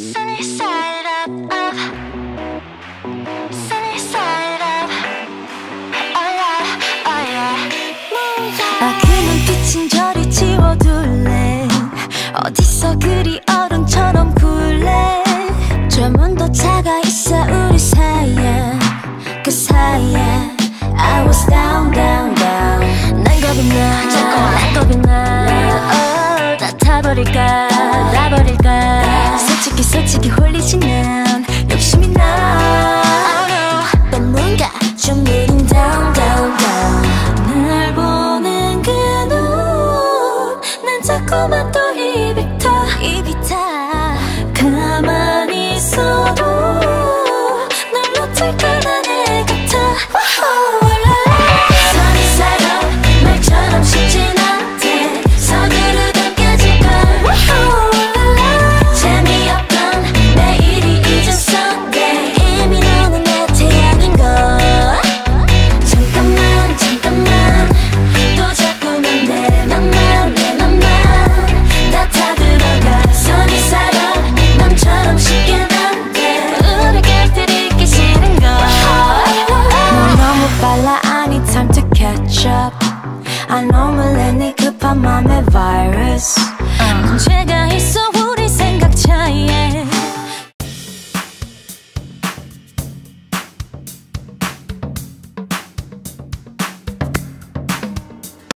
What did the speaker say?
Sunny side up, up. Sunny side up. Oh yeah, oh yeah. 아, 그 눈빛은 저리 지워둘래. 어디서 그리 어른처럼 굴래. 점은 더 차가 있어 우리 사이에. 그 사이에 I was down down down. 난 겁이 나. 난 겁이 나. oh, 다 타버릴까 놔버릴까 홀리지 난 욕심이 나. 또 뭔가 좀 느린 down down 보는 그눈난 자꾸만 또 입이 타. 입이 타 up I know 몰래 네 급한 맘의 virus 문제가